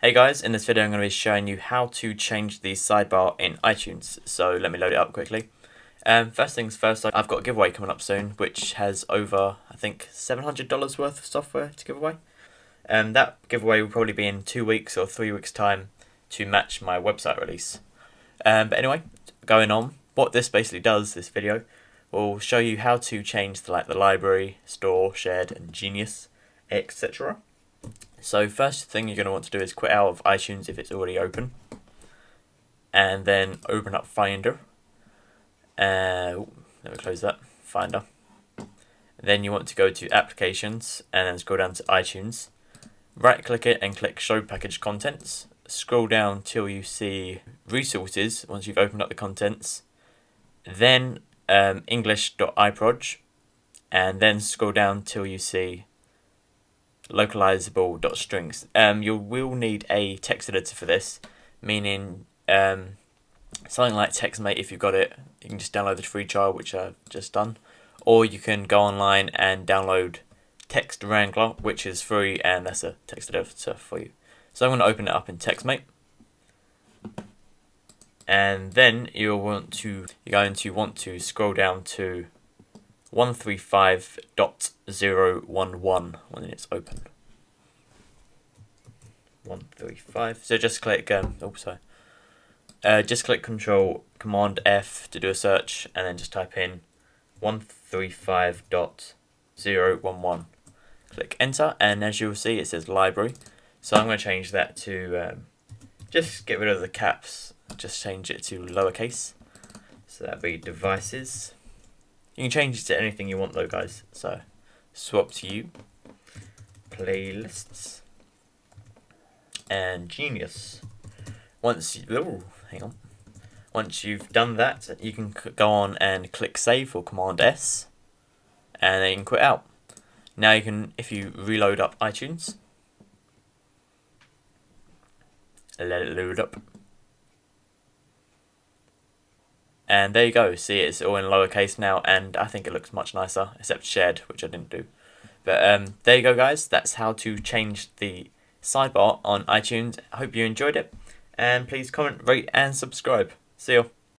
Hey guys, in this video I'm going to be showing you how to change the sidebar in iTunes, so let me load it up quickly. Um, first things first, I've got a giveaway coming up soon, which has over, I think, $700 worth of software to give away. Um, that giveaway will probably be in two weeks or three weeks time to match my website release. Um, but anyway, going on, what this basically does, this video, will show you how to change the, like the library, store, shared and genius, etc. So first thing you're going to want to do is quit out of iTunes if it's already open. And then open up Finder. Uh, let me close that. Finder. Then you want to go to Applications and then scroll down to iTunes. Right click it and click Show Package Contents. Scroll down till you see Resources once you've opened up the contents. Then um, English.lproj and then scroll down till you see localizable.strings. Um, you will need a text editor for this, meaning um, something like TextMate if you've got it. You can just download the free trial, which I've just done, or you can go online and download TextWrangler, which is free, and that's a text editor for you. So I'm going to open it up in TextMate. And then you'll want to you're going to want to scroll down to 135.011 when it's open. 135. So just click um oh sorry. Uh, just click Control Command F to do a search, and then just type in 135.011. Click Enter, and as you'll see, it says Library. So I'm going to change that to um, just get rid of the caps. Just change it to lowercase. So that'd be Devices. You can change it to anything you want though, guys. So, swap to you. Playlists. And Genius. Once you, oh, hang on. Once you've done that, you can go on and click Save or Command S. And then you can quit out. Now you can, if you reload up iTunes. Let it load up. And there you go, see it's all in lowercase now and I think it looks much nicer, except shared, which I didn't do. But um, there you go guys, that's how to change the sidebar on iTunes. I hope you enjoyed it, and please comment, rate and subscribe. See you.